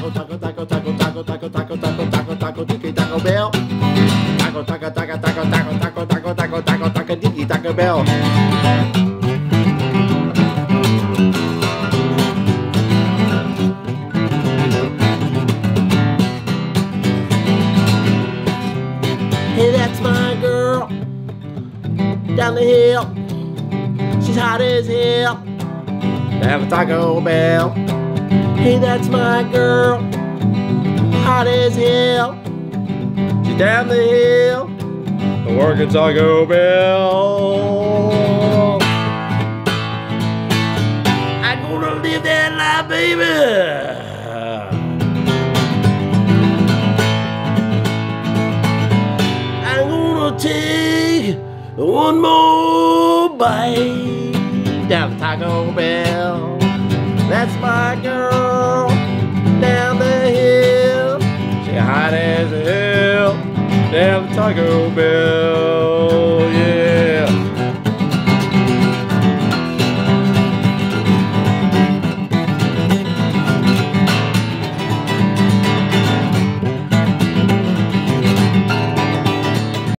Taco, taco, taco, taco, taco, taco, taco, taco, taco, taco, tiki, Taco Bell. Taco, taco, taco, taco, taco, taco, taco, taco, taco, taco, tiki, Taco Bell. Hey, that's my girl down the hill. She's hot as hell. Have a Taco Bell. Hey, that's my girl, hot as hell. She's down the hill. The working Taco Bell. I'm gonna live that life, baby. I'm gonna take one more bite down the Taco Bell. That's my girl down the hill. She hot as hell down the Taco Bell.